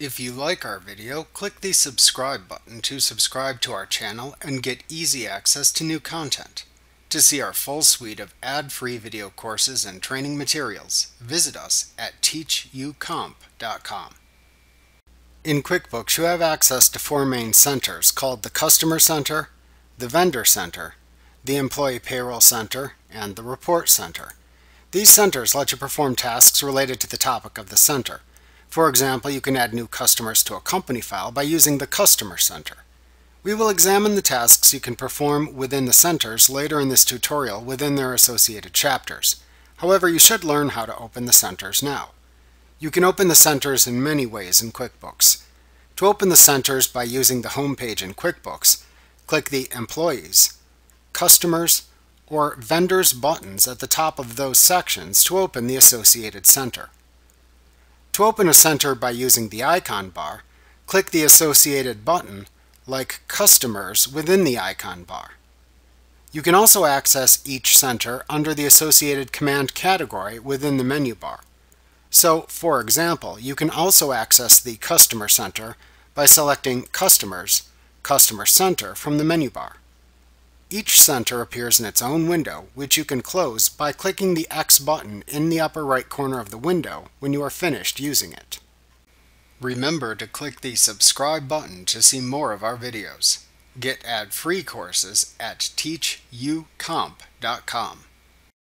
If you like our video, click the subscribe button to subscribe to our channel and get easy access to new content. To see our full suite of ad-free video courses and training materials, visit us at teachucomp.com. In QuickBooks, you have access to four main centers called the Customer Center, the Vendor Center, the Employee Payroll Center, and the Report Center. These centers let you perform tasks related to the topic of the center. For example, you can add new customers to a company file by using the Customer Center. We will examine the tasks you can perform within the centers later in this tutorial within their associated chapters. However, you should learn how to open the centers now. You can open the centers in many ways in QuickBooks. To open the centers by using the home page in QuickBooks, click the Employees, Customers, or Vendors buttons at the top of those sections to open the associated center. To open a center by using the icon bar, click the associated button like Customers within the icon bar. You can also access each center under the associated command category within the menu bar. So, for example, you can also access the Customer Center by selecting Customers, Customer Center from the menu bar. Each center appears in its own window, which you can close by clicking the X button in the upper right corner of the window when you are finished using it. Remember to click the subscribe button to see more of our videos. Get ad-free courses at teachucomp.com.